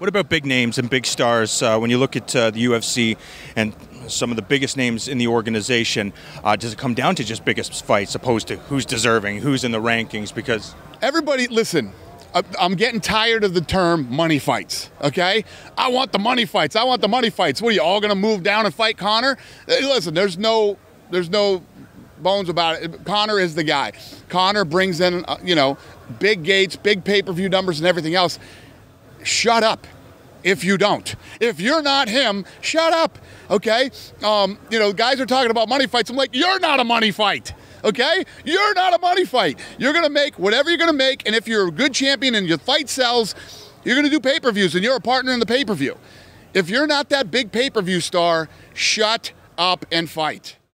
What about big names and big stars? Uh, when you look at uh, the UFC and some of the biggest names in the organization, uh, does it come down to just biggest fights opposed to who's deserving, who's in the rankings? Because everybody, listen. I'm getting tired of the term money fights, okay? I want the money fights. I want the money fights. What are you all going to move down and fight Conor? Hey, listen, there's no there's no bones about it. Conor is the guy. Conor brings in, uh, you know, big gates, big pay-per-view numbers and everything else. Shut up if you don't. If you're not him, shut up. Okay? Um, you know, guys are talking about money fights. I'm like, you're not a money fight okay? You're not a money fight. You're gonna make whatever you're gonna make, and if you're a good champion and your fight sells, you're gonna do pay per views and you're a partner in the pay per view. If you're not that big pay per view star, shut up and fight.